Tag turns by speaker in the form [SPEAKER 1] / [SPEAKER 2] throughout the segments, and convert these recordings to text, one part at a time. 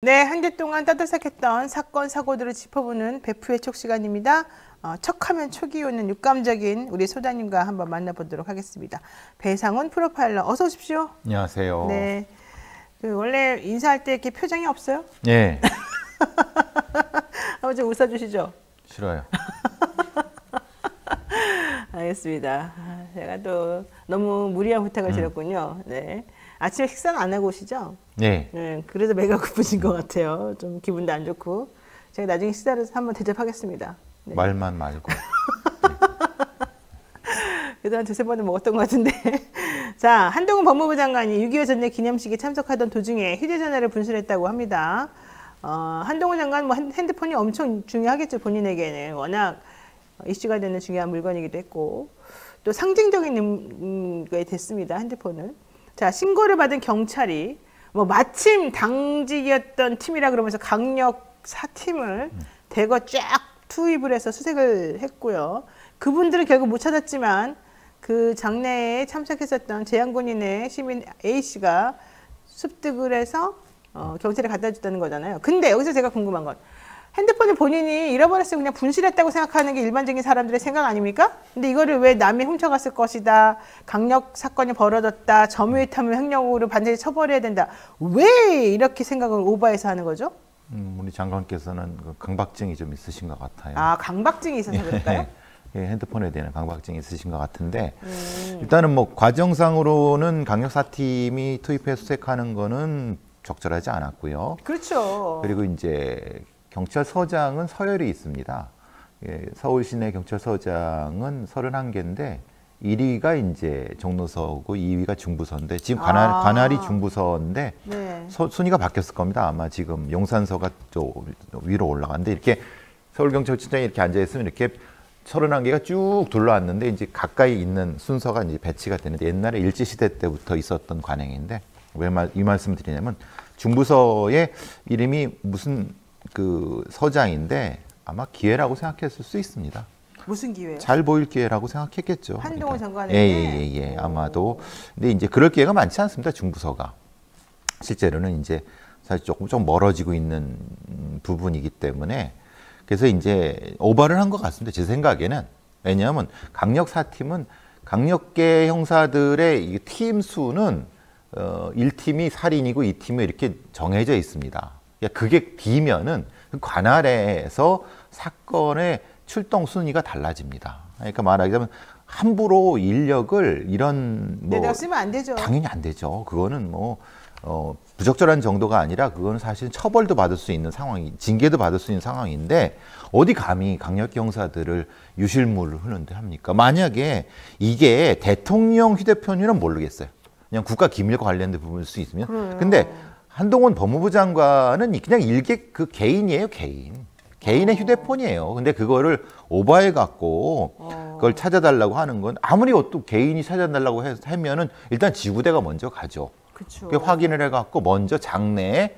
[SPEAKER 1] 네, 한 주 동안 떠들썩했던 사건, 사고들을 짚어보는 베프의 촉 시간입니다. 어, 척하면 촉이 오는 육감적인 우리 소장님과 한번 만나보도록 하겠습니다. 배상훈 프로파일러, 어서 오십시오.
[SPEAKER 2] 안녕하세요.
[SPEAKER 1] 네. 그 원래 인사할 때 이렇게 표정이 없어요?
[SPEAKER 2] 예.
[SPEAKER 1] 한번 좀 웃어주시죠.
[SPEAKER 2] 싫어요.
[SPEAKER 1] 알겠습니다. 아, 제가 또 너무 무리한 부탁을 드렸군요. 네. 아침에 식사는 안 하고 오시죠?
[SPEAKER 2] 네.
[SPEAKER 1] 네, 그래서 배가 고프신 것 같아요. 좀 기분도 안 좋고. 제가 나중에 식사를 한번 대접하겠습니다. 네.
[SPEAKER 2] 말만 말고.
[SPEAKER 1] 그래도 한 두세 번은 먹었던 것 같은데. 자, 한동훈 법무부 장관이 6.25 전쟁 기념식에 참석하던 도중에 휴대전화를 분실했다고 합니다. 어, 한동훈 장관 뭐 핸- 핸드폰이 엄청 중요하겠죠, 본인에게는. 워낙 이슈가 되는 중요한 물건이기도 했고. 또 상징적인 음, 게 됐습니다, 핸드폰은. 자, 신고를 받은 경찰이 뭐 마침 당직이었던 팀이라 그러면서 강력 사팀을 대거 쫙 투입을 해서 수색을 했고요. 그분들은 결국 못 찾았지만 그 장례에 참석했었던 재향군인의 시민 A 씨가 습득을 해서 어, 경찰에 갖다 줬다는 거잖아요. 근데 여기서 제가 궁금한 건 핸드폰을 본인이 잃어버렸으면 그냥 분실했다고 생각하는 게 일반적인 사람들의 생각 아닙니까? 근데 이거를 왜 남이 훔쳐갔을 것이다. 강력 사건이 벌어졌다. 점유이탐을 횡령으로 반드시 처벌해야 된다. 왜 이렇게 생각을 오버해서 하는 거죠?
[SPEAKER 2] 음, 우리 장관께서는 그 강박증이 좀 있으신 것 같아요.
[SPEAKER 1] 아, 강박증이 있어서 그럴까요?
[SPEAKER 2] 예, 핸드폰에 대한 강박증이 있으신 것 같은데
[SPEAKER 1] 음.
[SPEAKER 2] 일단은 뭐 과정상으로는 강력사팀이 투입해 수색하는 거는 적절하지 않았고요.
[SPEAKER 1] 그렇죠.
[SPEAKER 2] 그리고 이제 경찰서장은 서열이 있습니다. 예, 서울 시내 경찰서장은 31개인데 1위가 이제 종로서고 2위가 중부서인데 지금 관할,
[SPEAKER 1] 아.
[SPEAKER 2] 관할이 중부서인데
[SPEAKER 1] 네.
[SPEAKER 2] 서- 순위가 바뀌었을 겁니다. 아마 지금 용산서가 좀 위로 올라갔는데 이렇게 서울경찰청장이 이렇게 앉아 있으면 이렇게 31개가 쭉 둘러왔는데 이제 가까이 있는 순서가 이제 배치가 되는데 옛날에 일제시대 때부터 있었던 관행인데 왜 이 말씀을 드리냐면 중부서의 이름이 무슨 그 서장인데 아마 기회라고 생각했을 수 있습니다.
[SPEAKER 1] 무슨 기회요?
[SPEAKER 2] 잘 보일 기회라고 생각했겠죠.
[SPEAKER 1] 한동훈 장관에게?
[SPEAKER 2] 예예예 예, 예. 아마도 근데 이제 그럴 기회가 많지 않습니다. 중부서가 실제로는 이제 사실 조금 좀 멀어지고 있는 음, 부분이기 때문에 그래서 이제 오버를 한 것 같습니다. 제 생각에는 왜냐하면 강력 사 팀은 강력계 형사들의 이팀 수는 어, 1팀이 살인이고 2팀이 이렇게 정해져 있습니다. 그러니까 그게 비면은 그 관할에서 사건의 출동 순위가 달라집니다. 그러니까 말하자면 함부로 인력을 이런 뭐
[SPEAKER 1] 내가 쓰면 안 되죠.
[SPEAKER 2] 당연히 안 되죠. 그거는 뭐 어, 부적절한 정도가 아니라 그거는 사실 처벌도 받을 수 있는 상황이 징계도 받을 수 있는 상황인데 어디 감히 강력 형사들을 유실물을 흐는데 합니까? 만약에 이게 대통령 휴대폰이면 모르겠어요. 그냥 국가 기밀과 관련된 부분일 수 있으면.
[SPEAKER 1] 그래요.
[SPEAKER 2] 근데 한동훈 법무부 장관은 그냥 일개 그 개인이에요, 개인. 개인의 휴대폰이에요. 근데 그거를 오버해 갖고 그걸 찾아달라고 하는 건 아무리 또 개인이 찾아달라고 해- 하면은 일단 지구대가 먼저 가죠.
[SPEAKER 1] 그렇죠.
[SPEAKER 2] 그 확인을 해 갖고 먼저 장내에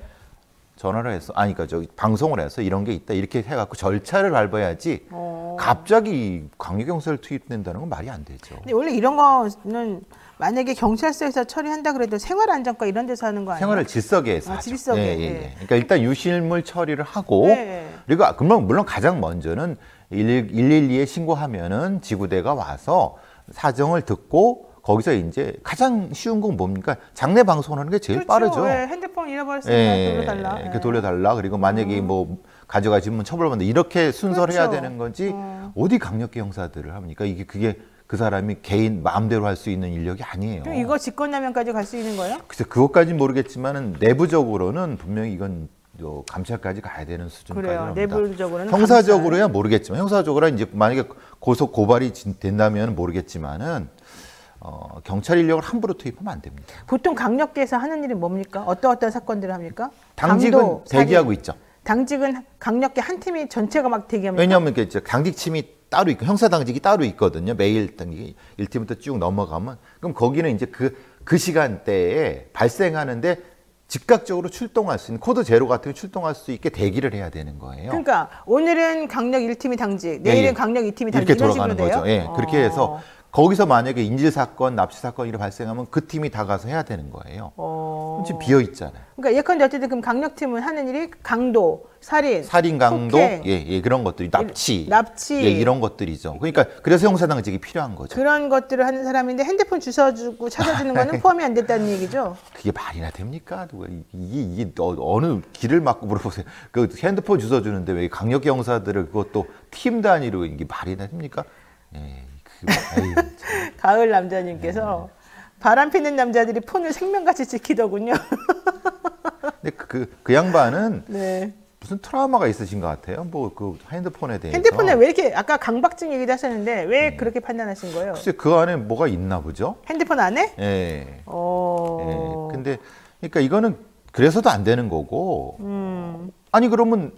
[SPEAKER 2] 전화를 해서 아니 그러니까 저기 방송을 해서 이런 게 있다 이렇게 해갖고 절차를 밟아야지
[SPEAKER 1] 어.
[SPEAKER 2] 갑자기 강력경찰 투입된다는 건 말이 안 되죠.
[SPEAKER 1] 근데 원래 이런 거는 만약에 경찰서에서 처리한다 그래도 생활안전과 이런 데서 하는 거 아니에요?
[SPEAKER 2] 생활을 질서계에서
[SPEAKER 1] 아. 질서계,
[SPEAKER 2] 예, 예,
[SPEAKER 1] 예.
[SPEAKER 2] 예. 그러니까 일단 유실물 처리를 하고
[SPEAKER 1] 네.
[SPEAKER 2] 그리고 아, 물론 물론 가장 먼저는 112에 신고하면은 지구대가 와서 사정을 듣고 거기서 이제 가장 쉬운 건 뭡니까? 장내 방송하는 게 제일
[SPEAKER 1] 그렇죠.
[SPEAKER 2] 빠르죠.
[SPEAKER 1] 예, 핸드폰 잃어버렸으니까 돌려달라.
[SPEAKER 2] 이렇게
[SPEAKER 1] 예.
[SPEAKER 2] 돌려달라. 그리고 만약에 뭐 가져가시면 처벌받는다. 이렇게 순서를 해야
[SPEAKER 1] 그렇죠.
[SPEAKER 2] 되는 거지.
[SPEAKER 1] 어.
[SPEAKER 2] 어디 강력계 형사들을 합니까? 이게 그게 그 사람이 개인 마음대로 할 수 있는 인력이 아니에요.
[SPEAKER 1] 그럼 이거 직권남용까지 갈 수 있는 거예요?
[SPEAKER 2] 글쎄 그것까지는 모르겠지만은 내부적으로는 분명히 이건 요 감찰까지 가야 되는 수준까지
[SPEAKER 1] 그래요.
[SPEAKER 2] 합니다.
[SPEAKER 1] 내부적으로는
[SPEAKER 2] 형사적으로야 모르겠지만 형사적으로 이제 만약에 고소 고발이 진- 된다면 모르겠지만은 어, 경찰 인력을 함부로 투입하면 안 됩니다.
[SPEAKER 1] 보통 강력계에서 하는 일이 뭡니까? 어떤 어떤 사건들을 합니까?
[SPEAKER 2] 당직은
[SPEAKER 1] 강도,
[SPEAKER 2] 대기하고
[SPEAKER 1] 살인.
[SPEAKER 2] 있죠.
[SPEAKER 1] 당직은 강력계 한 팀이 전체가 막 대기합니까?
[SPEAKER 2] 왜냐하면 이제 당직팀이 따로 있고 형사 당직이 따로 있거든요. 매일 당직이 1팀부터 쭉 넘어가면 그럼 거기는 이제 그그 시간대에 발생하는데 즉각적으로 출동할 수 있는 code zero 같은 게 출동할 수 있게 대기를 해야 되는 거예요.
[SPEAKER 1] 그러니까 오늘은 강력 1팀이 당직, 내일은
[SPEAKER 2] 예, 예.
[SPEAKER 1] 강력 2팀이 당직
[SPEAKER 2] 이렇게 돌아가는
[SPEAKER 1] 돼요?
[SPEAKER 2] 거죠. 예, 그렇게
[SPEAKER 1] 어.
[SPEAKER 2] 해서 거기서 만약에 인질 사건, 납치 사건 이런 발생하면 그 팀이 다 가서 해야 되는 거예요.
[SPEAKER 1] 어.
[SPEAKER 2] 지금 비어 있잖아요.
[SPEAKER 1] 그러니까 예컨대 어쨌든 그럼 강력팀은 하는 일이 강도, 살인,
[SPEAKER 2] 살인 강도,
[SPEAKER 1] 폭행,
[SPEAKER 2] 예, 예, 그런 것들이 납치,
[SPEAKER 1] 납치.
[SPEAKER 2] 예, 이런 것들이죠. 그러니까 그래서 형사당직이 필요한 거죠.
[SPEAKER 1] 그런 것들을 하는 사람인데 핸드폰 주워주고 찾아주는 거는 포함이 안 됐다는 얘기죠.
[SPEAKER 2] 그게 말이나 됩니까? 누가 이- 이게 이게 어, 느 길을 막고 물어보세요. 그 핸드폰 주워 주는데 왜 강력 형사들을 그것도 팀 단위로 이게 말이나 됩니까? 예.
[SPEAKER 1] 가을 남자님께서 바람 피는 남자들이 폰을 생명같이 지키더군요.
[SPEAKER 2] 근데 그, 그 양반은
[SPEAKER 1] 네.
[SPEAKER 2] 무슨 트라우마가 있으신 것 같아요. 뭐 그 핸드폰에 대해서.
[SPEAKER 1] 핸드폰에 왜 이렇게 아까 강박증 얘기도 하셨는데 왜 그렇게 판단하신 거예요?
[SPEAKER 2] 글쎄 그 안에 뭐가 있나 보죠.
[SPEAKER 1] 핸드폰 안에?
[SPEAKER 2] 예.
[SPEAKER 1] 어.
[SPEAKER 2] 예. 근데 그러니까 이거는 그래서도 안 되는 거고.
[SPEAKER 1] 음.
[SPEAKER 2] 아니 그러면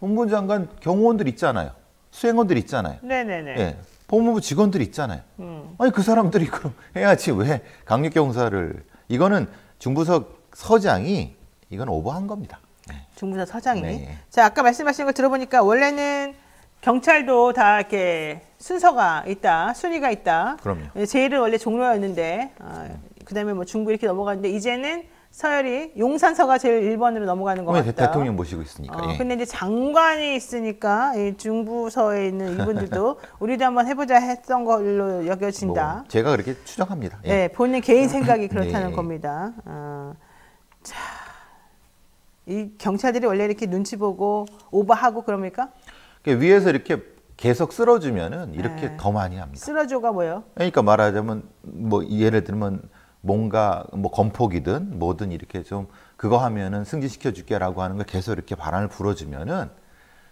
[SPEAKER 2] 법무부 장관 경호원들 있잖아요. 수행원들 있잖아요.
[SPEAKER 1] 네네네.
[SPEAKER 2] 예. 법무부 직원들 있잖아요.
[SPEAKER 1] 음.
[SPEAKER 2] 아니 그 사람들이 그럼 해야지 왜 강력 경사를 이거는 중부석 서장이 이건 오버한 겁니다. 네.
[SPEAKER 1] 중부사 서장이.
[SPEAKER 2] 네.
[SPEAKER 1] 자, 아까 말씀하신 거 들어보니까 원래는 경찰도 다 이렇게 순서가 있다, 순위가 있다.
[SPEAKER 2] 그럼요.
[SPEAKER 1] 제일은 원래 종로였는데, 아, 그다음에 뭐 중부 이렇게 넘어갔는데 이제는 서열이 용산서가 제일 1번으로 넘어가는
[SPEAKER 2] 것왜
[SPEAKER 1] 같다.
[SPEAKER 2] 대통령 모시고 있으니까.
[SPEAKER 1] 어,
[SPEAKER 2] 예.
[SPEAKER 1] 근데 이제 장관이 있으니까 이 중부서에 있는 이분들도 우리도 한번 해보자 했던 걸로 여겨진다.
[SPEAKER 2] 뭐 제가 그렇게 추정합니다. 예.
[SPEAKER 1] 네, 본인 개인 생각이 그렇다는
[SPEAKER 2] 네.
[SPEAKER 1] 겁니다. 어, 자, 이 경찰들이 원래 이렇게 눈치 보고 오버하고 그럽니까?
[SPEAKER 2] 그러니까 위에서 이렇게 계속 쓸어주면은 이렇게
[SPEAKER 1] 네.
[SPEAKER 2] 더 많이 합니다.
[SPEAKER 1] 쓰러줘가 뭐예요?
[SPEAKER 2] 그러니까 말하자면 뭐 예를 들면 뭔가 뭐 건폭이든 뭐든 이렇게 좀 그거 하면은 승진시켜 줄게라고 하는 걸 계속 이렇게 바람을 불어주면은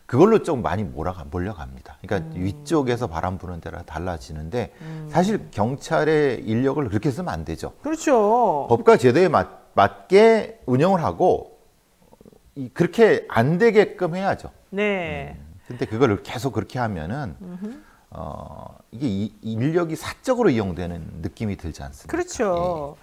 [SPEAKER 2] 그걸로 좀 많이 몰아가 몰려갑니다. 그러니까
[SPEAKER 1] 음.
[SPEAKER 2] 위쪽에서 바람 부는 데라 달라지는데 사실 경찰의 인력을 그렇게 쓰면 안 되죠.
[SPEAKER 1] 그렇죠.
[SPEAKER 2] 법과 제도에 맞, 맞게 운영을 하고 이- 그렇게 안 되게끔 해야죠.
[SPEAKER 1] 네.
[SPEAKER 2] 근데 그거를 계속 그렇게 하면은 어 이게 이, 인력이 사적으로 이용되는 느낌이 들지 않습니까?
[SPEAKER 1] 그렇죠.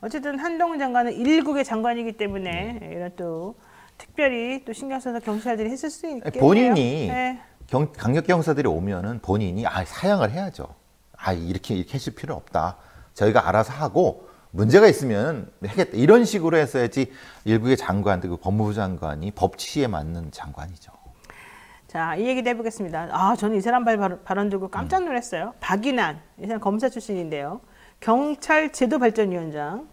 [SPEAKER 1] 어쨌든 한동훈 장관은 일국의 장관이기 때문에
[SPEAKER 2] 네.
[SPEAKER 1] 이런 또 특별히 또 신경 써서 경찰들이 했을 수 있겠네요.
[SPEAKER 2] 본인이
[SPEAKER 1] 네.
[SPEAKER 2] 경, 강력 경사들이 오면은 본인이 아 사양을 해야죠. 아 이렇게 이렇게 하실 필요 없다. 저희가 알아서 하고 문제가 있으면 하겠다. 이런 식으로 했어야지 일국의 장관들 그 법무부 장관이 법치에 맞는 장관이죠.
[SPEAKER 1] 자, 이 얘기도 해보겠습니다. 아, 저는 이 사람 발, 발언- 발언 듣고 깜짝 놀랐어요. 박인환, 이 사람 검사 출신인데요. 경찰 제도 발전 위원장.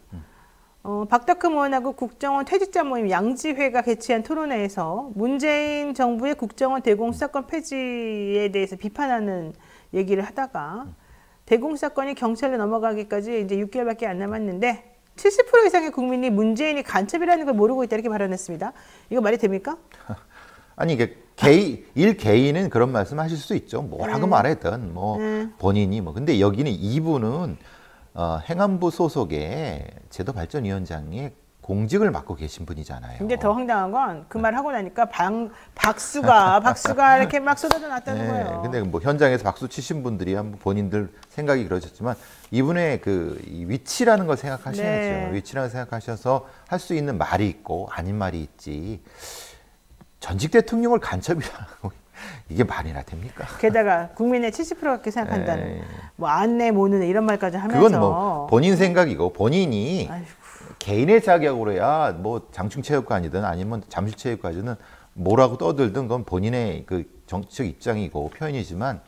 [SPEAKER 1] 어, 박덕흠 의원하고 국정원 퇴직자 모임 양지회가 개최한 토론회에서 문재인 정부의 국정원 대공 수사권 폐지에 대해서 비판하는 얘기를 하다가 대공 수사권이 경찰로 넘어가기까지 이제 6개월밖에 안 남았는데 70% 이상의 국민이 문재인이 간첩이라는 걸 모르고 있다 이렇게 발언했습니다. 이거 말이 됩니까?
[SPEAKER 2] 아니 이게 개인 일 개인은 그런 말씀하실 수 있죠. 뭐라고 말했든 뭐
[SPEAKER 1] 네.
[SPEAKER 2] 본인이 뭐 근데 여기는 이분은 어, 행안부 소속의 제도발전위원장의 공직을 맡고 계신 분이잖아요.
[SPEAKER 1] 근데 더 황당한 건 그 말 하고 나니까 방, 박수가 박수가 이렇게 막 쏟아져 났다는 거예요.
[SPEAKER 2] 근데 뭐 현장에서 박수 치신 분들이 한번 본인들 생각이 그러셨지만 이분의 그이 위치라는 걸 생각하셔야죠.
[SPEAKER 1] 네.
[SPEAKER 2] 위치라는 걸 생각하셔서 할 수 있는 말이 있고 아닌 말이 있지. 전직 대통령을 간첩이라고 이게 말이나 됩니까?
[SPEAKER 1] 게다가 국민의 70%가 그렇게 생각한다는
[SPEAKER 2] 네.
[SPEAKER 1] 뭐 안내 모는 이런 말까지 하면서
[SPEAKER 2] 그건 뭐 본인 생각이고 본인이
[SPEAKER 1] 아이고.
[SPEAKER 2] 개인의 자격으로야 뭐 장충체육관이든 아니면 잠실체육관이든 뭐라고 떠들든 그건 본인의 그 정치적 입장이고 표현이지만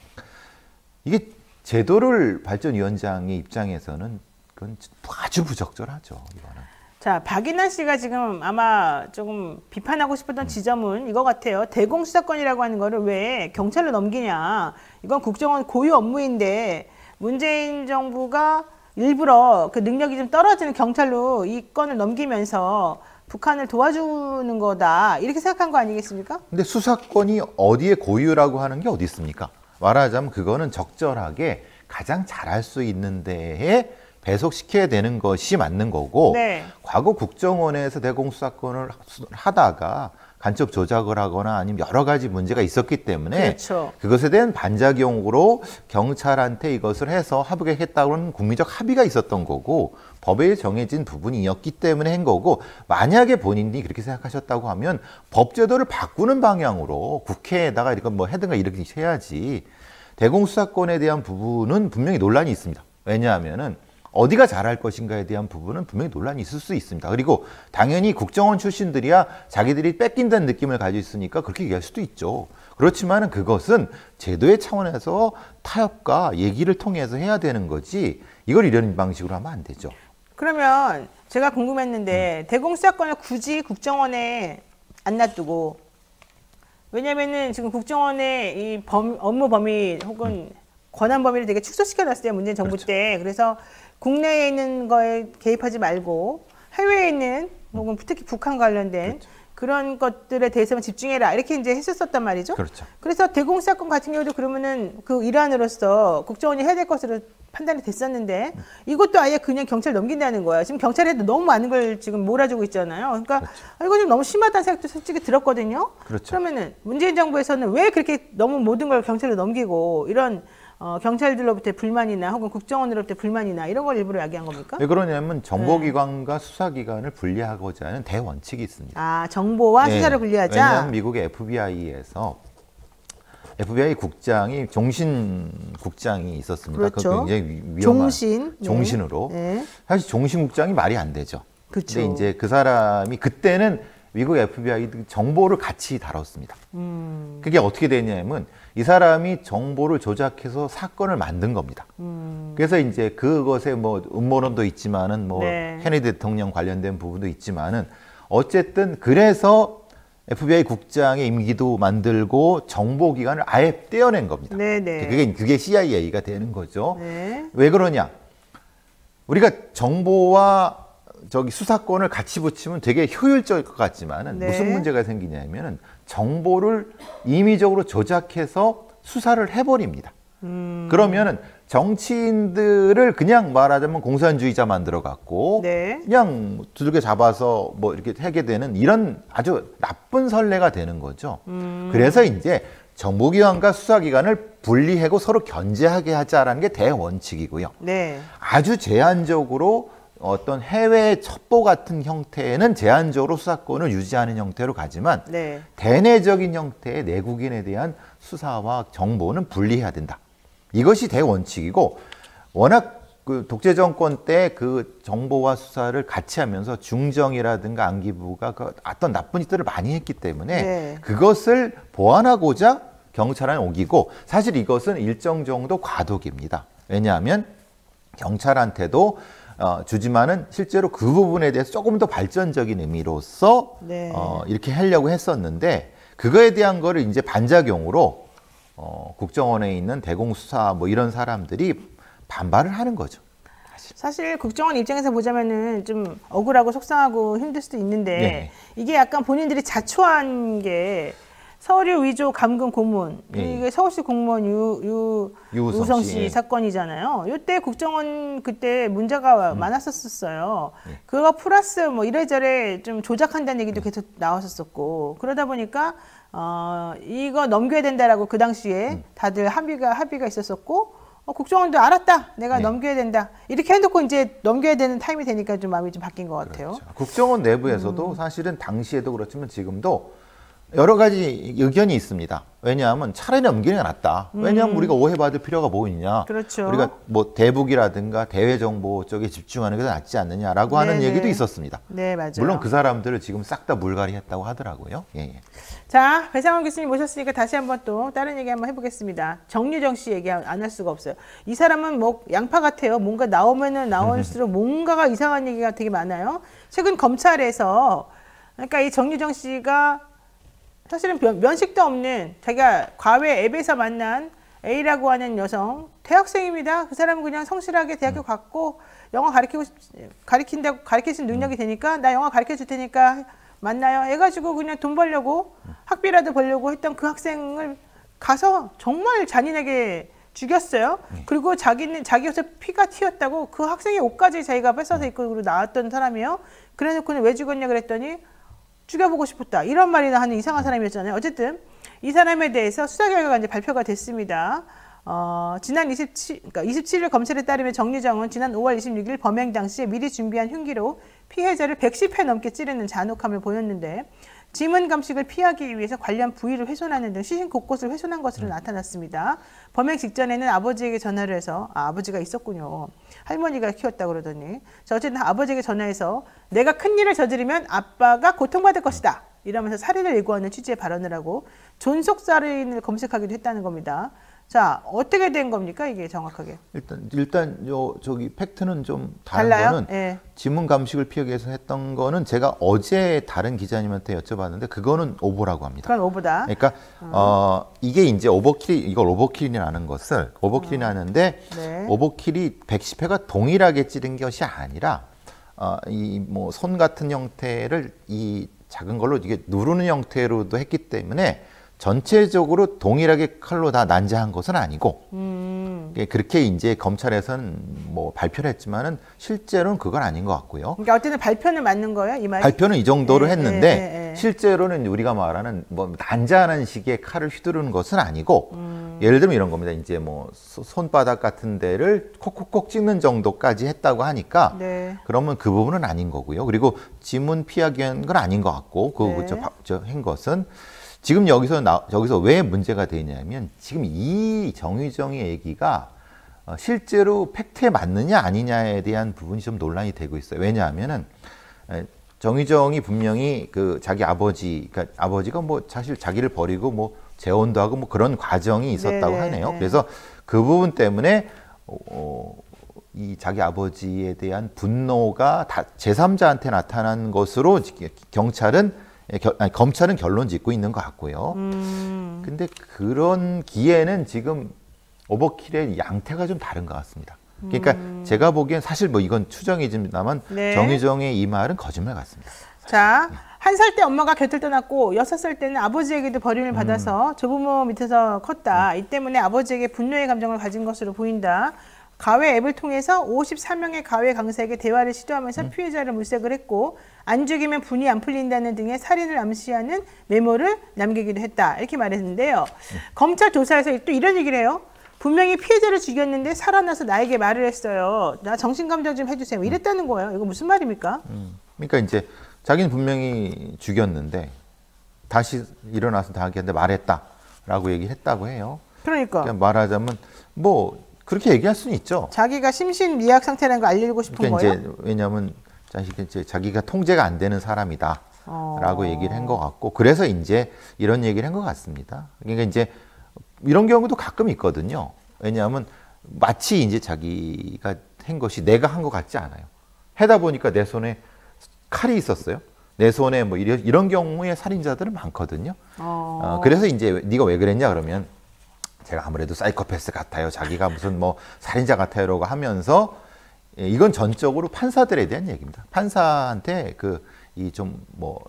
[SPEAKER 2] 이게 제도를 발전위원장의 입장에서는 그건 아주 부적절하죠. 이거는.
[SPEAKER 1] 자 박인환 씨가 지금 아마 조금 비판하고 싶었던 지점은 이거 같아요. 대공 수사권이라고 하는 거를 왜 경찰로 넘기냐? 이건 국정원 고유 업무인데 문재인 정부가 일부러 그 능력이 좀 떨어지는 경찰로 이 건을 넘기면서 북한을 도와주는 거다 이렇게 생각한 거 아니겠습니까?
[SPEAKER 2] 근데 수사권이 어디에 고유라고 하는 게 어디 있습니까? 말하자면 그거는 적절하게 가장 잘할 수 있는 데에 배속시켜야 되는 것이 맞는 거고
[SPEAKER 1] 네.
[SPEAKER 2] 과거 국정원에서 대공수사권을 하다가 간첩 조작을 하거나 아니면 여러 가지 문제가 있었기 때문에
[SPEAKER 1] 그렇죠.
[SPEAKER 2] 것에 대한 반작용으로 경찰한테 이것을 해서 합의하겠다고는 국민적 합의가 있었던 거고 법에 정해진 부분이었기 때문에 한 거고 만약에 본인이 그렇게 생각하셨다고 하면 법제도를 바꾸는 방향으로 국회에다가 이건 뭐 해든가 이렇게 해야지 대공수사권에 대한 부분은 분명히 논란이 있습니다. 왜냐하면은 어디가 잘할 것인가에 대한 부분은 분명히 논란이 있을 수 있습니다. 그리고 당연히 국정원 출신들이야 자기들이 뺏긴다는 느낌을 가지고 있으니까 그렇게 얘기할 수도 있죠. 그렇지만은 그것은 제도의 차원에서 타협과 얘기를 통해서 해야 되는 거지 이걸 이런 방식으로 하면 안 되죠.
[SPEAKER 1] 그러면 제가 궁금했는데 대공 수사권을 굳이 국정원에 안 놔두고 왜냐면은 지금 국정원의 이 범, 업무 범위 혹은 권한 범위를 되게 축소시켜 놨어요 문재인 정부
[SPEAKER 2] 그렇죠.
[SPEAKER 1] 때 그래서 국내에 있는 거에 개입하지 말고 해외에 있는 혹은 특히 북한 관련된
[SPEAKER 2] 그렇죠.
[SPEAKER 1] 그런 것들에 대해서만 집중해라 이렇게 이제 했었었단 말이죠.
[SPEAKER 2] 그렇죠.
[SPEAKER 1] 그래서 대공 사건 같은 경우도 그러면은 그 일환으로서 국정원이 해야 될 것으로 판단이 됐었는데 이것도 아예 그냥 경찰 넘긴다는 거야. 지금 경찰에도 너무 많은 걸 지금 몰아주고 있잖아요. 그러니까 아, 이거 좀 너무 심하다는 생각도 솔직히 들었거든요.
[SPEAKER 2] 그렇죠.
[SPEAKER 1] 그러면은 문재인 정부에서는 왜 그렇게 너무 모든 걸 경찰로 넘기고 이런 어, 경찰들로부터 불만이나 혹은 국정원으로부터 불만이나 이런 걸 일부러 야기한 겁니까?
[SPEAKER 2] 왜 그러냐면
[SPEAKER 1] 네.
[SPEAKER 2] 정보기관과 수사기관을 분리하고자 하는 대원칙이 있습니다.
[SPEAKER 1] 아 정보와
[SPEAKER 2] 네.
[SPEAKER 1] 수사를 분리하자.
[SPEAKER 2] 왜냐하면 미국의 FBI에서 FBI 국장이 종신 국장이 있었습니다.
[SPEAKER 1] 그렇죠.
[SPEAKER 2] 그 굉장히 위- 위험한
[SPEAKER 1] 종신. 네.
[SPEAKER 2] 종신으로
[SPEAKER 1] 네.
[SPEAKER 2] 사실 종신 국장이 말이 안 되죠.
[SPEAKER 1] 그쵸.
[SPEAKER 2] 근데 이제 그 사람이 그때는 미국 FBI 정보를 같이 다뤘습니다.
[SPEAKER 1] 음.
[SPEAKER 2] 그게 어떻게 되냐면 이 사람이 정보를 조작해서 사건을 만든 겁니다.
[SPEAKER 1] 음.
[SPEAKER 2] 그래서 이제 그것에 뭐 음모론도 있지만은 뭐
[SPEAKER 1] 네.
[SPEAKER 2] 케네디 대통령 관련된 부분도 있지만은 어쨌든 그래서 FBI 국장의 임기도 만들고 정보 기관을 아예 떼어낸 겁니다.
[SPEAKER 1] 네네.
[SPEAKER 2] 그게 그게 CIA가 되는 거죠.
[SPEAKER 1] 네.
[SPEAKER 2] 왜 그러냐? 우리가 정보와 저기 수사권을 같이 붙이면 되게 효율적일 것 같지만은
[SPEAKER 1] 네.
[SPEAKER 2] 무슨 문제가 생기냐면은 정보를 임의적으로 조작해서 수사를 해버립니다.
[SPEAKER 1] 음.
[SPEAKER 2] 그러면은 정치인들을 그냥 말하자면 공산주의자 만들어 갖고
[SPEAKER 1] 네.
[SPEAKER 2] 그냥 두들겨 잡아서 뭐 이렇게 하게 되는 이런 아주 나쁜 선례가 되는 거죠.
[SPEAKER 1] 음.
[SPEAKER 2] 그래서 이제 정보기관과 수사기관을 분리하고 서로 견제하게 하자라는 게 대원칙이고요.
[SPEAKER 1] 네.
[SPEAKER 2] 아주 제한적으로 어떤 해외 첩보 같은 형태는 제한적으로 수사권을 유지하는 형태로 가지만
[SPEAKER 1] 네.
[SPEAKER 2] 대내적인 형태의 내국인에 대한 수사와 정보는 분리해야 된다. 이것이 대원칙이고 워낙 그 독재 정권 때 그 정보와 수사를 같이 하면서 중정이라든가 안기부가 그 어떤 나쁜 짓들을 많이 했기 때문에
[SPEAKER 1] 네.
[SPEAKER 2] 그것을 보완하고자 경찰은 옮기고 사실 이것은 일정 정도 과도기입니다. 왜냐하면 경찰한테도 어, 주지만은 실제로 그 부분에 대해서 조금 더 발전적인 의미로서
[SPEAKER 1] 네.
[SPEAKER 2] 어, 이렇게 하려고 했었는데 그거에 대한 거를 이제 반작용으로 어, 국정원에 있는 대공수사 뭐 이런 사람들이 반발을 하는 거죠.
[SPEAKER 1] 사실 국정원 입장에서 보자면은 좀 억울하고 속상하고 힘들 수도 있는데
[SPEAKER 2] 네.
[SPEAKER 1] 이게 약간 본인들이 자초한 게 서류 위조 감금 고문
[SPEAKER 2] 예.
[SPEAKER 1] 이게 서울시 공무원 유, 유,
[SPEAKER 2] 유우성
[SPEAKER 1] 우성
[SPEAKER 2] 씨,
[SPEAKER 1] 씨
[SPEAKER 2] 예.
[SPEAKER 1] 사건이잖아요. 이때 국정원 그때 문제가
[SPEAKER 2] 음.
[SPEAKER 1] 많았었어요.
[SPEAKER 2] 예.
[SPEAKER 1] 그거 플러스 뭐 이래저래 좀 조작한다는 얘기도 계속 나왔었었고 그러다 보니까 어 이거 넘겨야 된다라고 그 당시에
[SPEAKER 2] 음.
[SPEAKER 1] 다들 합의가 합의가 있었었고 어, 국정원도 알았다 내가
[SPEAKER 2] 네.
[SPEAKER 1] 넘겨야 된다 이렇게 해놓고 이제 넘겨야 되는 타임이 되니까 좀 마음이 좀 바뀐 것 같아요.
[SPEAKER 2] 그렇죠. 국정원 내부에서도
[SPEAKER 1] 음.
[SPEAKER 2] 사실은 당시에도 그렇지만 지금도 여러 가지 의견이 있습니다. 왜냐하면 차라리 넘기는 게 낫다. 왜냐하면 우리가 오해받을 필요가 뭐 있냐.
[SPEAKER 1] 음. 그렇죠.
[SPEAKER 2] 우리가 뭐 대북이라든가 대외 정보 쪽에 집중하는 게더 낫지 않느냐라고 하는
[SPEAKER 1] 네네.
[SPEAKER 2] 얘기도 있었습니다.
[SPEAKER 1] 네 맞아요.
[SPEAKER 2] 물론 그 사람들을 지금 싹 다 물갈이했다고 하더라고요. 예, 예.
[SPEAKER 1] 자, 배상원 교수님 모셨으니까 다시 한번 또 다른 얘기 한번 해보겠습니다. 정유정 씨 얘기 안 할 수가 없어요. 이 사람은 뭐 양파 같아요. 뭔가 나오면은 나올수록 뭔가가 이상한 얘기가 되게 많아요. 최근 검찰에서 그러니까 이 정유정 씨가 사실은 면- 면식도 없는 자기가 과외 앱에서 만난 A라고 하는 여성 대학생입니다. 그 사람은 그냥 성실하게 대학교 갔고 영어 가르치고 싶- 가르친다고 가르칠 능력이 되니까 나 영어 가르쳐 줄 테니까 만나요. 해가지고 그냥 돈 벌려고 학비라도 벌려고 했던 그 학생을 가서 정말 잔인하게 죽였어요. 그리고 자기는 자기 옷에 피가 튀었다고 그 학생의 옷까지 자기가 뺏어서 입고 나왔던 사람이에요. 그래놓고는 왜 죽었냐 그랬더니 죽여보고 싶었다. 이런 말이나 하는 이상한 사람이었잖아요. 어쨌든 이 사람에 대해서 수사 결과가 이제 발표가 됐습니다. 어, 지난 27, 그러니까 27일 검찰에 따르면 정유정은 지난 5월 26일 범행 당시에 미리 준비한 흉기로 피해자를 110회 넘게 찌르는 잔혹함을 보였는데 지문 감식을 피하기 위해서 관련 부위를 훼손하는 등 시신 곳곳을 훼손한 것으로 나타났습니다. 범행 직전에는 아버지에게 전화를 해서 아, 아버지가 있었군요. 할머니가 키웠다 그러더니 자 어쨌든 아버지에게 전화해서 내가 큰 일을 저지르면 아빠가 고통받을 것이다. 이러면서 살인을 예고하는 취지의 발언을 하고 존속 살인을 검색하기도 했다는 겁니다. 자 어떻게 된 겁니까 이게 정확하게?
[SPEAKER 2] 일단 일단 요 저기 팩트는 좀 다른
[SPEAKER 1] 달라요?
[SPEAKER 2] 거는
[SPEAKER 1] 예.
[SPEAKER 2] 지문 감식을 피하기 위해서 했던 거는 제가 어제 다른 기자님한테 여쭤봤는데 그거는 오보라고 합니다.
[SPEAKER 1] 그건 오보다.
[SPEAKER 2] 그러니까 어 이게 이제 overkill이 이걸 overkill이라는 것을 overkill이 하는데
[SPEAKER 1] 네.
[SPEAKER 2] overkill이 110회가 동일하게 찌른 것이 아니라 어 이 뭐 손 같은 형태를 이 작은 걸로 이게 누르는 형태로도 했기 때문에 전체적으로 동일하게 칼로 다 난자한 것은 아니고
[SPEAKER 1] 음.
[SPEAKER 2] 예, 그렇게 이제 검찰에서는 뭐 발표를 했지만은 실제로는 그건 아닌 것 같고요.
[SPEAKER 1] 그러니까 어쨌든 발표는 맞는 거예요 이 말이?
[SPEAKER 2] 발표는 이 정도로
[SPEAKER 1] 예,
[SPEAKER 2] 했는데
[SPEAKER 1] 예, 예, 예.
[SPEAKER 2] 실제로는 우리가 말하는 뭐 난자하는 식의 칼을 휘두르는 것은 아니고
[SPEAKER 1] 음.
[SPEAKER 2] 예를 들면 이런 겁니다. 이제 뭐 소- 손바닥 같은 데를 콕콕콕 찍는 정도까지 했다고 하니까
[SPEAKER 1] 네.
[SPEAKER 2] 그러면 그 부분은 아닌 거고요. 그리고 지문 피하기 한건 아닌 것 같고 그
[SPEAKER 1] 네.
[SPEAKER 2] 저, 바- 저, 한 것은 지금 여기서 나, 여기서 왜 문제가 되냐면 지금 이 정의정의 얘기가 어, 실제로 팩트에 맞느냐 아니냐에 대한 부분이 좀 논란이 되고 있어요. 왜냐하면은 에, 정의정이 분명히 그 자기 아버지, 그러니까 아버지가 뭐 사실 자기를 버리고 뭐 재혼도 하고 뭐 그런 과정이 있었다고
[SPEAKER 1] 네네,
[SPEAKER 2] 하네요.
[SPEAKER 1] 네.
[SPEAKER 2] 그래서 그 부분 때문에 어, 이 자기 아버지에 대한 분노가 다 제3자한테 나타난 것으로 지- 경찰은 예, 겨- 아니, 검찰은 결론 짓고 있는 것 같고요.
[SPEAKER 1] 음.
[SPEAKER 2] 근데 그런 기에는 지금 오버킬의 양태가 좀 다른 것 같습니다. 그러니까 제가 보기엔 사실 뭐 이건 추정이지만
[SPEAKER 1] 네.
[SPEAKER 2] 정의정의 이 말은 거짓말 같습니다.
[SPEAKER 1] 자, 한 살 때 엄마가 곁을 떠났고 여섯 살 때는 아버지에게도 버림을
[SPEAKER 2] 음.
[SPEAKER 1] 받아서 조부모 밑에서 컸다. 이 때문에 아버지에게 분노의 감정을 가진 것으로 보인다. 가외 앱을 통해서 54명의 가외 강사에게 대화를 시도하면서
[SPEAKER 2] 음.
[SPEAKER 1] 피해자를 물색을 했고 안 죽이면 분이 안 풀린다는 등의 살인을 암시하는 메모를 남기기도 했다. 이렇게 말했는데요.
[SPEAKER 2] 음.
[SPEAKER 1] 검찰 조사에서 또 이런 얘기를 해요. 분명히 피해자를 죽였는데 살아나서 나에게 말을 했어요. 나 정신감정 좀 해주세요.
[SPEAKER 2] 음.
[SPEAKER 1] 이랬다는 거예요. 이거 무슨 말입니까?
[SPEAKER 2] 그러니까 이제 자기는 분명히 죽였는데 다시 일어나서 자기한테 말했다라고 얘기를 했다고 해요.
[SPEAKER 1] 그러니까.
[SPEAKER 2] 그냥 말하자면 뭐 그렇게 얘기할 수는 있죠.
[SPEAKER 1] 자기가 심신미약 상태라는 걸 알리고 싶은
[SPEAKER 2] 그러니까
[SPEAKER 1] 거예요?
[SPEAKER 2] 이제 왜냐하면 이제 자기가 통제가 안 되는 사람이다라고
[SPEAKER 1] 어.
[SPEAKER 2] 얘기를 한 것 같고 그래서 이제 이런 얘기를 한 것 같습니다. 그러니까 이제 이런 경우도 가끔 있거든요. 왜냐하면 마치 이제 자기가 한 것이 내가 한 것 같지 않아요. 해다 보니까 내 손에 칼이 있었어요. 내 손에 뭐 이런, 이런 경우에 살인자들은 많거든요.
[SPEAKER 1] 어.
[SPEAKER 2] 어, 그래서 이제 네가 왜 그랬냐 그러면 제가 아무래도 사이코패스 같아요. 자기가 무슨 뭐 살인자 같아요라고 하면서 예, 이건 전적으로 판사들에 대한 얘기입니다. 판사한테 그 이 좀 뭐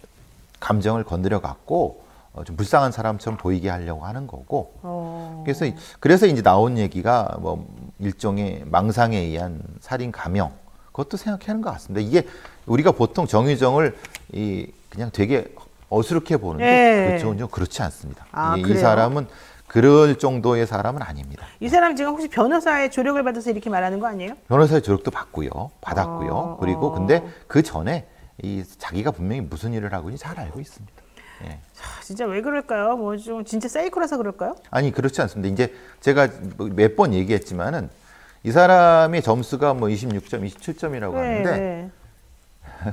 [SPEAKER 2] 감정을 건드려 갖고 어, 좀 불쌍한 사람처럼 보이게 하려고 하는 거고.
[SPEAKER 1] 어.
[SPEAKER 2] 그래서 이- 그래서 이제 나온 얘기가 뭐 일종의 망상에 의한 살인 감형 그것도 생각하는 것 같습니다. 이게 우리가 보통 정의정을 이 그냥 되게 어수룩해 보는데
[SPEAKER 1] 예.
[SPEAKER 2] 그렇죠, 좀 그렇지 않습니다.
[SPEAKER 1] 아,
[SPEAKER 2] 이- 이? 사람은 그럴 정도의 사람은 아닙니다.
[SPEAKER 1] 이 사람 지금 혹시 변호사의 조력을 받아서 이렇게 말하는 거 아니에요?
[SPEAKER 2] 변호사의 조력도 받고요, 받았고요.
[SPEAKER 1] 어,
[SPEAKER 2] 그리고
[SPEAKER 1] 어.
[SPEAKER 2] 근데 그 전에 이 자기가 분명히 무슨 일을 하고 있는지 잘 알고 있습니다. 예.
[SPEAKER 1] 하, 진짜 왜 그럴까요? 뭐 좀 진짜 사이코라서 그럴까요?
[SPEAKER 2] 아니 그렇지 않습니다. 이제 제가 몇 번 얘기했지만은 이 사람의 점수가 뭐 26점, 27점이라고 하는데
[SPEAKER 1] 네.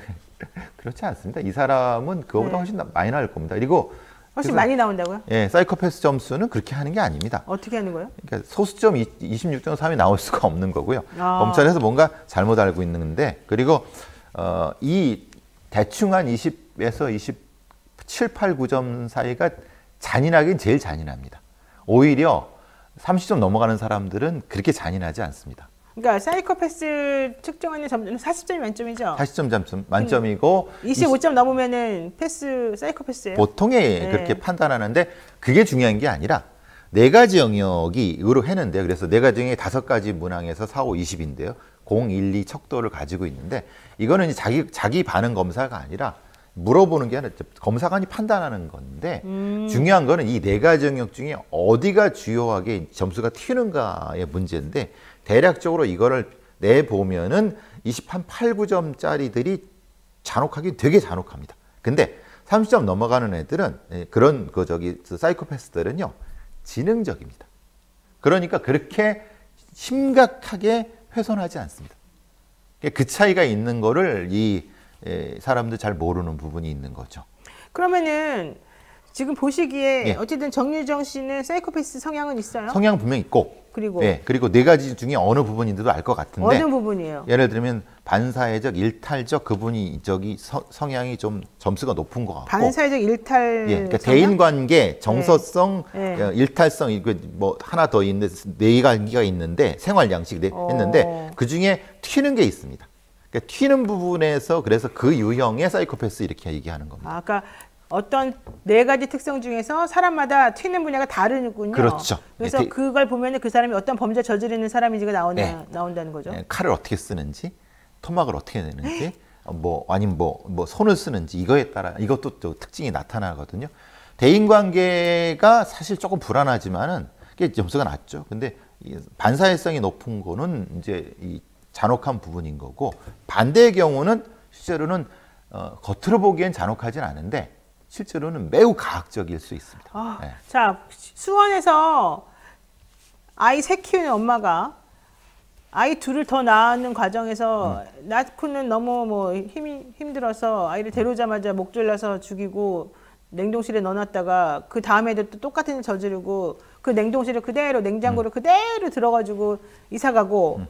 [SPEAKER 2] 그렇지 않습니다. 이 사람은 그거보다
[SPEAKER 1] 네.
[SPEAKER 2] 훨씬 나- 많이 나올 겁니다. 그리고
[SPEAKER 1] 훨씬 많이 나온다고요?
[SPEAKER 2] 예, 사이코패스 점수는 그렇게 하는 게 아닙니다.
[SPEAKER 1] 어떻게 하는 거예요?
[SPEAKER 2] 그러니까 소수점 26.3이 나올 수가 없는 거고요.
[SPEAKER 1] 아.
[SPEAKER 2] 검찰에서 뭔가 잘못 알고 있는데 그리고 어, 이 대충 한 20에서 27, 8, 9점 사이가 잔인하긴 제일 잔인합니다. 오히려 30점 넘어가는 사람들은 그렇게 잔인하지 않습니다.
[SPEAKER 1] 그러니까 사이코패스 측정하는 점수는 40점이 만점이죠.
[SPEAKER 2] 40점 점수 만점이고
[SPEAKER 1] 25점 넘으면은 패스 사이코패스예요.
[SPEAKER 2] 보통에
[SPEAKER 1] 네.
[SPEAKER 2] 그렇게 판단하는데 그게 중요한 게 아니라 네 가지 영역이 의로 했는데 그래서 네 가지 영역이 다섯 가지 문항에서 4, 5, 20인데요. 0, 1, 2 척도를 가지고 있는데 이거는 이제 자기 자기 반응 검사가 아니라 물어보는 게 아니라 검사관이 판단하는 건데
[SPEAKER 1] 음.
[SPEAKER 2] 중요한 거는 이 네 가지 영역 중에 어디가 주요하게 점수가 튀는가의 문제인데 대략적으로 이거를 내 보면은 28, 8, 9점짜리들이 잔혹하긴 되게 잔혹합니다. 근데 30점 넘어가는 애들은 예, 그런 그 저기 그 사이코패스들은요 지능적입니다. 그러니까 그렇게 심각하게 훼손하지 않습니다. 그 차이가 있는 거를 이 예, 사람들 잘 모르는 부분이 있는 거죠.
[SPEAKER 1] 그러면은 지금 보시기에
[SPEAKER 2] 예.
[SPEAKER 1] 어쨌든 정유정 씨는 사이코패스 성향은 있어요?
[SPEAKER 2] 성향 분명 있고,
[SPEAKER 1] 그리고
[SPEAKER 2] 예, 그리고 네 가지 중에 어느 부분인지도 알 것 같은데,
[SPEAKER 1] 어느 부분이에요?
[SPEAKER 2] 예를 들면 반사회적, 일탈적 그분이 저기 서- 성향이 좀 점수가 높은 것 같고,
[SPEAKER 1] 반사회적 일탈
[SPEAKER 2] 예, 그러니까
[SPEAKER 1] 성향?
[SPEAKER 2] 대인 관계, 정서성,
[SPEAKER 1] 네.
[SPEAKER 2] 어, 일탈성 이거 뭐 하나 더 있는데 네 가지가 있는데 생활 양식 네,
[SPEAKER 1] 어.
[SPEAKER 2] 했는데 그 중에 튀는 게 있습니다. 그러니까 튀는 부분에서 그래서 그 유형의 사이코패스 이렇게 얘기하는 겁니다.
[SPEAKER 1] 아, 그러니까 어떤 네 가지 특성 중에서 사람마다 튀는 분야가 다르군요.
[SPEAKER 2] 그렇죠.
[SPEAKER 1] 그래서
[SPEAKER 2] 네, 되-
[SPEAKER 1] 그걸 보면은 그 사람이 어떤 범죄 저지르는 사람인지가 나오나,
[SPEAKER 2] 네.
[SPEAKER 1] 나온다는 거죠.
[SPEAKER 2] 예, 칼을 어떻게 쓰는지, 토막을 어떻게 내는지, 어, 뭐 아니면 뭐, 뭐 손을 쓰는지 이거에 따라 이것도 또 특징이 나타나거든요. 대인 관계가 사실 조금 불안하지만은 꽤 점수가 낮죠. 근데 이 반사회성이 높은 거는 이제 이 잔혹한 부분인 거고 반대의 경우는 실제로는 어, 겉으로 보기엔 잔혹하진 않은데 실제로는 매우 가학적일 수 있습니다.
[SPEAKER 1] 아,
[SPEAKER 2] 예.
[SPEAKER 1] 자, 수원에서 아이 셋 키우는 엄마가 아이 둘을 더 낳는 과정에서
[SPEAKER 2] 음.
[SPEAKER 1] 낳고는 너무 뭐 힘이 힘들어서 아이를 데려오자마자 목 졸라서 죽이고 냉동실에 넣어놨다가 그 다음에도 또 똑같은 일 저지르고 그 냉동실에 그대로 냉장고를
[SPEAKER 2] 음.
[SPEAKER 1] 그대로 들어가지고 이사 가고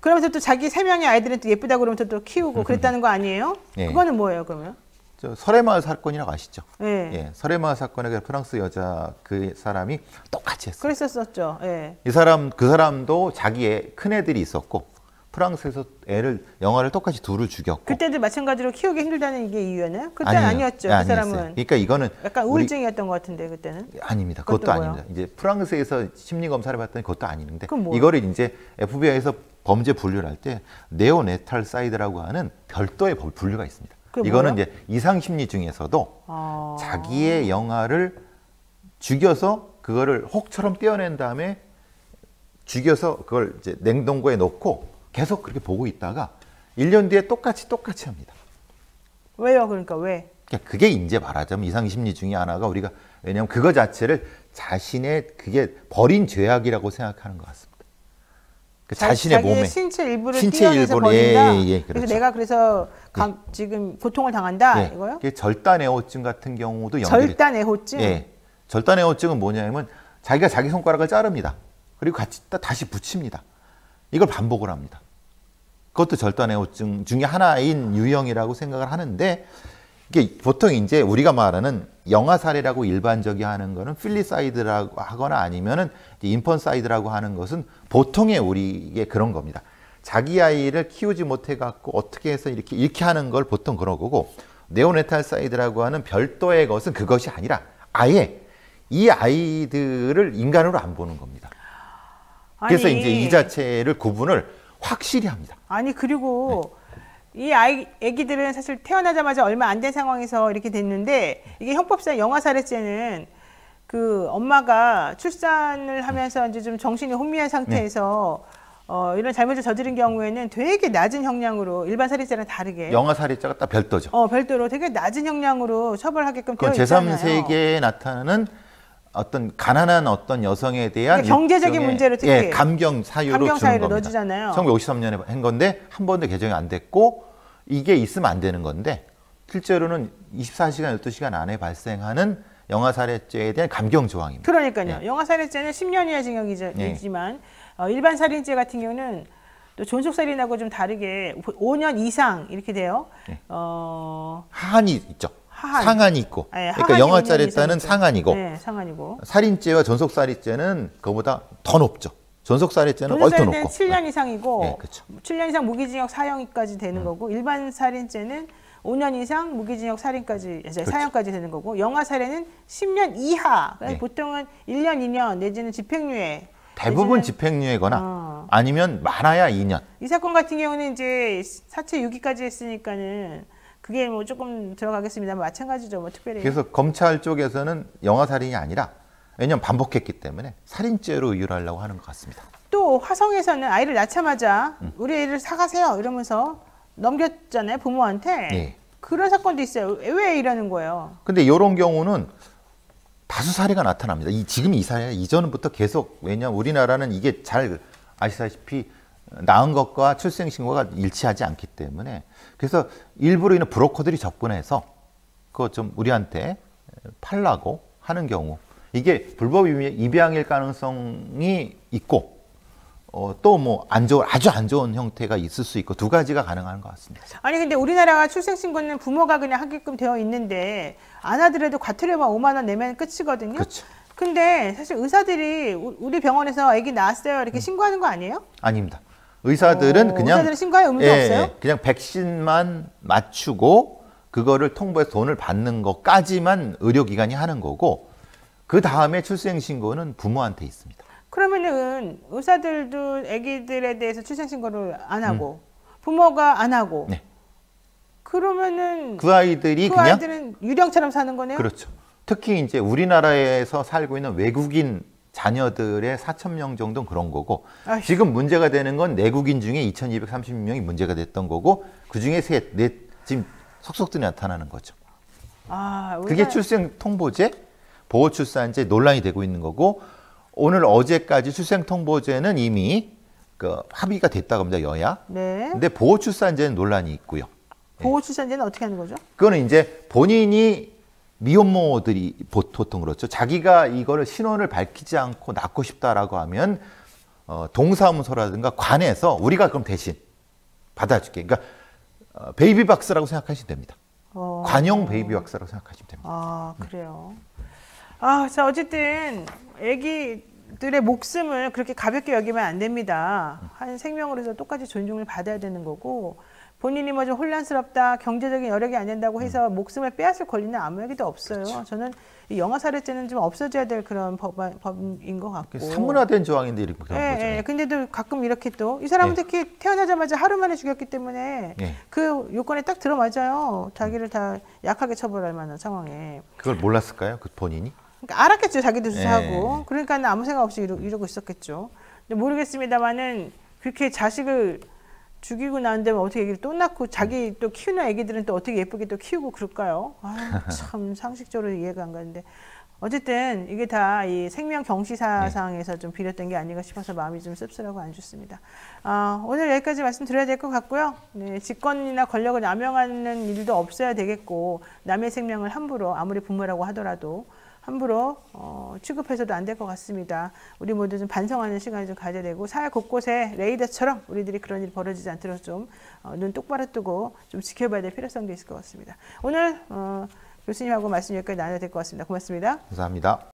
[SPEAKER 1] 그러면서 또 자기 세 명의 아이들은 또 예쁘다 그러면서 또 키우고 그랬다는 거 아니에요?
[SPEAKER 2] 예.
[SPEAKER 1] 그거는 뭐예요 그러면?
[SPEAKER 2] 저 설해마을 사건이라고 아시죠?
[SPEAKER 1] 예.
[SPEAKER 2] 예, 설해마을 사건에 그 프랑스 여자 그 사람이 똑같이 했어요.
[SPEAKER 1] 그랬었었죠. 예.
[SPEAKER 2] 이 사람 그 사람도 자기의 큰 애들이 있었고 프랑스에서 애를 영아를 똑같이 둘을 죽였고
[SPEAKER 1] 그때도 마찬가지로 키우기 힘들다는 이게 이유였나요? 그때는
[SPEAKER 2] 아니에요.
[SPEAKER 1] 아니었죠.
[SPEAKER 2] 예,
[SPEAKER 1] 그. 사람은
[SPEAKER 2] 그러니까 이거는
[SPEAKER 1] 약간
[SPEAKER 2] 우리-
[SPEAKER 1] 우울증이었던 것 같은데 그때는.
[SPEAKER 2] 아닙니다.
[SPEAKER 1] 그것도
[SPEAKER 2] 그것도? 아닙니다. 이제 프랑스에서 심리 검사를 받더니 그것도
[SPEAKER 1] 뭐예요?
[SPEAKER 2] 이거를 이제 FBI에서 범죄 분류를 할 때 neonaticide라고 하는 별도의 법- 분류가 있습니다. 이거는
[SPEAKER 1] 뭐예요?
[SPEAKER 2] 이제 이상 심리 중에서도
[SPEAKER 1] 아.
[SPEAKER 2] 자기의 영아를 죽여서 그거를 혹처럼 떼어낸 다음에 죽여서 그걸 이제 냉동고에 넣고 계속 그렇게 보고 있다가 1년 뒤에 똑같이 똑같이 합니다.
[SPEAKER 1] 왜요? 그러니까 왜?
[SPEAKER 2] 그러니까 그게 이제 말하자면 이상 심리 중에 하나가 우리가 왜냐하면 그거 자체를 자신의 그게 버린 죄악이라고 생각하는 것 같습니다. 그
[SPEAKER 1] 자-
[SPEAKER 2] 자신의 몸에
[SPEAKER 1] 신체 일부를
[SPEAKER 2] 신체 일부를-
[SPEAKER 1] 버린다.
[SPEAKER 2] 예, 예, 예,
[SPEAKER 1] 그래서
[SPEAKER 2] 그렇죠.
[SPEAKER 1] 내가 그래서 감- 지금 고통을 당한다
[SPEAKER 2] 예,
[SPEAKER 1] 이거요?
[SPEAKER 2] 절단애호증 같은 경우도 연결이
[SPEAKER 1] 절단 애호증.
[SPEAKER 2] 예. 절단애호증은 뭐냐면 자기가 자기 손가락을 자릅니다. 그리고 같이 다- 다시 붙입니다. 이걸 반복을 합니다. 그것도 절단애호증 중에 하나인 유형이라고 생각을 하는데 이게 보통 이제 우리가 말하는 영아살해라고 일반적이 하는 거는 filicide라고 하거나 아니면은 infanticide라고 하는 것은 보통의 우리의 그런 겁니다. 자기 아이를 키우지 못해 갖고 어떻게 해서 이렇게 이렇게 하는 걸 보통 그런 거고 neonaticide라고 하는 별도의 것은 그것이 아니라 아예 이 아이들을 인간으로 안 보는 겁니다. 그래서 이제 이 자체를 구분을 확실히 합니다.
[SPEAKER 1] 아니 그리고
[SPEAKER 2] 네.
[SPEAKER 1] 이 아이 애기들은 사실 태어나자마자 얼마 안 된 상황에서 이렇게 됐는데 이게 형법상 영아 살해죄는 그 엄마가 출산을 하면서 이제 좀 정신이 혼미한 상태에서
[SPEAKER 2] 네.
[SPEAKER 1] 어, 이런 잘못을 저지른 경우에는 되게 낮은 형량으로 일반 살인죄랑 다르게
[SPEAKER 2] 영아 살해자가 딱 별도죠.
[SPEAKER 1] 어, 별도로 되게 낮은 형량으로 처벌하게끔 되어 있잖아요.
[SPEAKER 2] 제3세계에 나타나는 어떤 가난한 어떤 여성에 대한
[SPEAKER 1] 그러니까 경제적인 문제로 특히
[SPEAKER 2] 예, 감경 사유로
[SPEAKER 1] 감경
[SPEAKER 2] 주는
[SPEAKER 1] 사유로
[SPEAKER 2] 겁니다.
[SPEAKER 1] 넣어주잖아요.
[SPEAKER 2] 1953년에 한 건데 한 번도 개정이 안 됐고 이게 있으면 안 되는 건데 실제로는 24시간 12시간 안에 발생하는 영아 살해죄에 대한 감경 조항입니다.
[SPEAKER 1] 그러니까요.
[SPEAKER 2] 예.
[SPEAKER 1] 영아 살인죄는 10년 이하 징역이지만 어, 일반 살인죄 같은 경우는 또 존속 살인하고 좀 다르게 5년 이상 이렇게 돼요.
[SPEAKER 2] 예.
[SPEAKER 1] 어,
[SPEAKER 2] 하한이 있죠.
[SPEAKER 1] 하한.
[SPEAKER 2] 상한이 있고.
[SPEAKER 1] 예,
[SPEAKER 2] 그러니까
[SPEAKER 1] 5년 이상이죠.
[SPEAKER 2] 상한이고
[SPEAKER 1] 네, 상한이고.
[SPEAKER 2] 살인죄와 전속살인죄는 그보다 더 높죠. 전속살인죄는
[SPEAKER 1] 존속
[SPEAKER 2] 훨씬 더
[SPEAKER 1] 살인죄는
[SPEAKER 2] 높고.
[SPEAKER 1] 7년 이상이고
[SPEAKER 2] 예, 그렇죠.
[SPEAKER 1] 7년 이상 무기징역 사형까지 되는 거고 일반 살인죄는 5년 이상 무기징역 살인까지 이제 사형까지 되는 거고 영아 살해는 10년 이하. 그래서
[SPEAKER 2] 예.
[SPEAKER 1] 보통은 1년, 2년 내지는 집행유예.
[SPEAKER 2] 대부분
[SPEAKER 1] 내지는
[SPEAKER 2] 집행유예거나
[SPEAKER 1] 어.
[SPEAKER 2] 아니면 많아야 2년.
[SPEAKER 1] 이 사건 같은 경우는 이제 사체 유기까지 했으니까는 그게 뭐 조금 들어가겠습니다. 마찬가지죠. 뭐 특별히.
[SPEAKER 2] 그래서 검찰 쪽에서는 영아 살인이 아니라 왜냐면 반복했기 때문에 살인죄로 의율하려고 하는 것 같습니다.
[SPEAKER 1] 또 화성에서는 아이를 낳자마자
[SPEAKER 2] 음.
[SPEAKER 1] 우리 애를 사가세요 이러면서 넘겼잖아요 부모한테.
[SPEAKER 2] 예.
[SPEAKER 1] 그런 사건도 있어요. 왜 이러는 거예요?
[SPEAKER 2] 근데 이런 경우는 다수 사례가 나타납니다. 이 지금 이 사례 이전부터 계속 왜냐 우리나라는 이게 잘 아시다시피 낳은 것과 출생 신고가 일치하지 않기 때문에 그래서 일부러 있는 브로커들이 접근해서 그거 좀 우리한테 팔라고 하는 경우 이게 불법 입- 입양일 가능성이 있고 어, 또 뭐 안 좋은 아주 안 좋은 형태가 있을 수 있고 두 가지가 가능한 것 같습니다.
[SPEAKER 1] 아니 근데 우리나라가 출생신고는 부모가 그냥 하게끔 되어 있는데 안 하더라도 과태료만 5만 원 내면 끝이거든요.
[SPEAKER 2] 그렇죠.
[SPEAKER 1] 근데 사실 의사들이 우- 우리 병원에서 아기 낳았어요 이렇게 신고하는 거 아니에요?
[SPEAKER 2] 아닙니다. 의사들은
[SPEAKER 1] 오,
[SPEAKER 2] 그냥
[SPEAKER 1] 의사들은 신고할 의무도 없어요?
[SPEAKER 2] 그냥 백신만 맞추고 그거를 통보해서 돈을 받는 것까지만 의료기관이 하는 거고 그 다음에 출생 신고는 부모한테 있습니다.
[SPEAKER 1] 그러면은 의사들도 아기들에 대해서 출생 신고를 안 하고 부모가 안 하고
[SPEAKER 2] 음. 네.
[SPEAKER 1] 그러면은
[SPEAKER 2] 그 아이들이
[SPEAKER 1] 그
[SPEAKER 2] 그냥
[SPEAKER 1] 아이들은 유령처럼 사는 거네요.
[SPEAKER 2] 그렇죠. 특히 이제 우리나라에서 살고 있는 외국인 자녀들의 4천 명 정도는 그런 거고
[SPEAKER 1] 아휴.
[SPEAKER 2] 지금 문제가 되는 건 내국인 중에 2,230명이 문제가 됐던 거고 그 중에 셋, 넷 지금 속속들이 나타나는 거죠.
[SPEAKER 1] 아,
[SPEAKER 2] 그게
[SPEAKER 1] 우리가-
[SPEAKER 2] 출생 통보제, 보호 출산제 논란이 되고 있는 거고 오늘 어제까지 출생 통보제는 이미 그 합의가 됐다고 합니다 여야.
[SPEAKER 1] 네.
[SPEAKER 2] 근데 보호 출산제는 논란이 있고요.
[SPEAKER 1] 보호 출산제는 어떻게 하는 거죠?
[SPEAKER 2] 그거는 이제 본인이 미혼모들이 보- 보통 그렇죠. 자기가 이거를 신원을 밝히지 않고 낳고 싶다라고 하면 어, 동사무소라든가 관에서 우리가 그럼 대신 받아줄게. 그러니까 어, 베이비 박스라고 생각하시면 됩니다.
[SPEAKER 1] 어.
[SPEAKER 2] 관용 베이비 박스라고 생각하시면 됩니다.
[SPEAKER 1] 아 그래요. 아, 자 어쨌든 아기들의 목숨을 그렇게 가볍게 여기면 안 됩니다. 한 생명으로서 똑같이 존중을 받아야 되는 거고 본인이 뭐 좀 혼란스럽다, 경제적인 여력이 안 된다고 해서 목숨을 빼앗을 권리는 아무에게도 없어요. 저는 이 영아 살해죄는 좀 없어져야 될 그런 법, 법인 것 같고.
[SPEAKER 2] 산문화된 조항인데 이렇게
[SPEAKER 1] 예,
[SPEAKER 2] 거죠.
[SPEAKER 1] 예. 근데도 가끔 이렇게 또 이 사람은
[SPEAKER 2] 예.
[SPEAKER 1] 특히 태어나자마자 하루 만에 죽였기 때문에
[SPEAKER 2] 예.
[SPEAKER 1] 그 요건에 딱 들어맞아요. 자기를 다 약하게 처벌할 만한 상황에.
[SPEAKER 2] 그걸 몰랐을까요? 그 본인이?
[SPEAKER 1] 그러니까 알았겠죠. 자기도
[SPEAKER 2] 예.
[SPEAKER 1] 수사하고. 그러니까 아무 생각 없이 이러, 이러고 있었겠죠. 근데 모르겠습니다만은 그렇게 자식을 죽이고 난 다음에 어떻게 애기를 또 낳고 자기 또 키우는 애기들은 또 어떻게 예쁘게 또 키우고 그럴까요? 아, 참 상식적으로 이해가 안 가는데. 어쨌든 이게 다 이 생명 경시사상에서 좀 비렸던 게 아닌가 싶어서 마음이 좀 씁쓸하고 안 좋습니다. 아, 오늘 여기까지 말씀드려야 될 것 같고요. 네, 직권이나 권력을 남용하는 일도 없어야 되겠고 남의 생명을 함부로 아무리 부모라고 하더라도 함부로 어, 취급해서도 안 될 것 같습니다. 우리 모두 좀 반성하는 시간을 좀 가져야 되고 사회 곳곳에 레이더처럼 우리들이 그런 일이 벌어지지 않도록 좀 어, 눈 똑바로 뜨고 좀 지켜봐야 될 필요성도 있을 것 같습니다. 오늘 어, 교수님하고 말씀 여기까지 나눠야 될 것 같습니다. 고맙습니다.
[SPEAKER 2] 감사합니다.